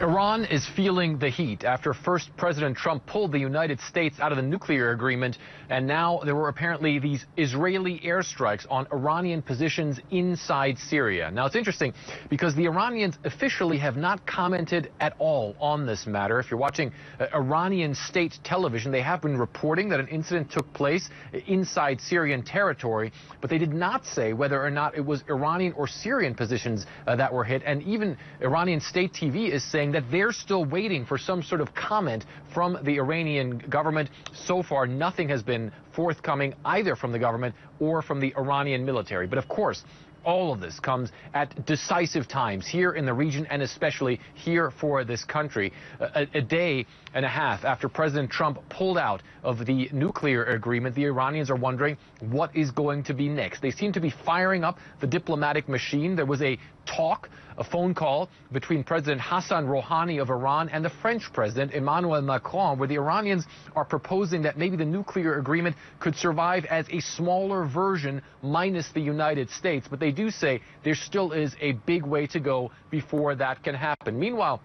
Iran is feeling the heat after first President Trump pulled the United States out of the nuclear agreement, and now there were apparently these Israeli airstrikes on Iranian positions inside Syria. Now, it's interesting because the Iranians officially have not commented at all on this matter. If you're watching uh, Iranian state television, they have been reporting that an incident took place inside Syrian territory, but they did not say whether or not it was Iranian or Syrian positions uh, that were hit. And even Iranian state TV is saying saying that they're still waiting for some sort of comment from the Iranian government. So far, nothing has been forthcoming either from the government or from the Iranian military. But of course, all of this comes at decisive times here in the region and especially here for this country. A, a, day and a half after President Trump pulled out of the nuclear agreement, the Iranians are wondering what is going to be next. They seem to be firing up the diplomatic machine. There was a talk, a phone call between President Hassan Rouhani of Iran and the French President Emmanuel Macron, where the Iranians are proposing that maybe the nuclear agreement could survive as a smaller version minus the United States. But they do say there still is a big way to go before that can happen. Meanwhile,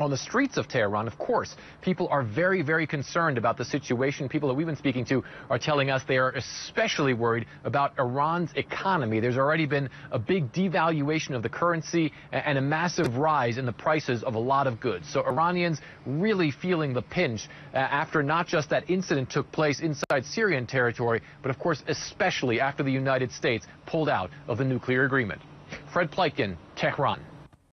on the streets of Tehran, of course, people are very, very concerned about the situation. People that we've been speaking to are telling us they are especially worried about Iran's economy. There's already been a big devaluation of the currency and a massive rise in the prices of a lot of goods. So Iranians really feeling the pinch uh, after not just that incident took place inside Syrian territory, but of course, especially after the United States pulled out of the nuclear agreement. Fred Pleitgen, Tehran.